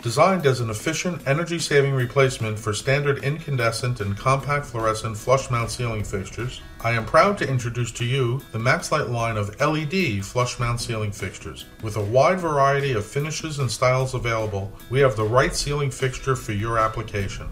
Designed as an efficient, energy saving replacement for standard incandescent and compact fluorescent flush mount ceiling fixtures, I am proud to introduce to you the MaxLite line of LED flush mount ceiling fixtures. With a wide variety of finishes and styles available, we have the right ceiling fixture for your application.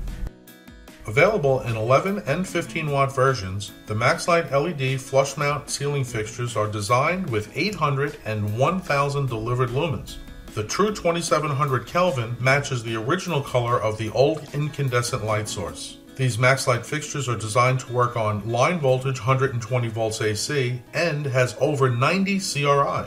Available in 11 and 15 watt versions, the MaxLite LED flush mount ceiling fixtures are designed with 800 and 1000 delivered lumens. The true 2700 Kelvin matches the original color of the old incandescent light source. These MaxLite fixtures are designed to work on line voltage 120 volts AC and has over 90 CRI.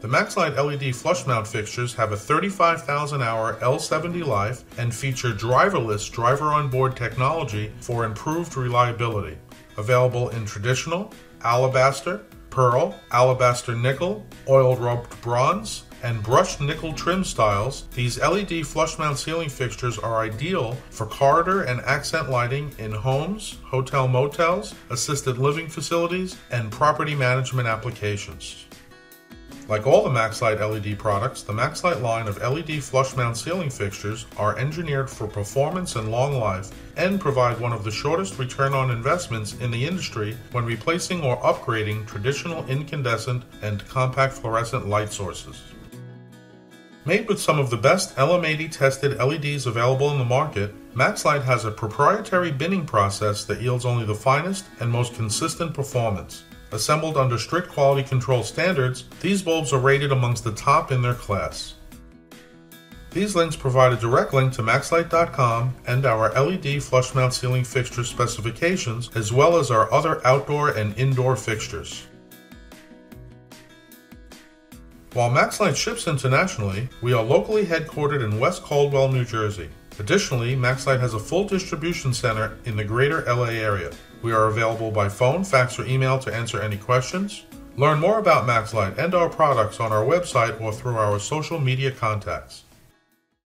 The MaxLite LED flush mount fixtures have a 35,000 hour L70 life and feature driverless driver on board technology for improved reliability. Available in traditional, alabaster, pearl, alabaster nickel, oil rubbed bronze, and brushed nickel trim styles, these LED flush mount ceiling fixtures are ideal for corridor and accent lighting in homes, hotel motels, assisted living facilities, and property management applications. Like all the MaxLite LED products, the MaxLite line of LED flush mount ceiling fixtures are engineered for performance and long life and provide one of the shortest return on investments in the industry when replacing or upgrading traditional incandescent and compact fluorescent light sources. Made with some of the best LM80 tested LEDs available in the market, MaxLite has a proprietary binning process that yields only the finest and most consistent performance. Assembled under strict quality control standards, these bulbs are rated amongst the top in their class. These links provide a direct link to maxlite.com and our LED flush mount ceiling fixture specifications, as well as our other outdoor and indoor fixtures. While MaxLite ships internationally, we are locally headquartered in West Caldwell, New Jersey. Additionally, MaxLite has a full distribution center in the greater LA area. We are available by phone, fax, or email to answer any questions. Learn more about MaxLite and our products on our website or through our social media contacts.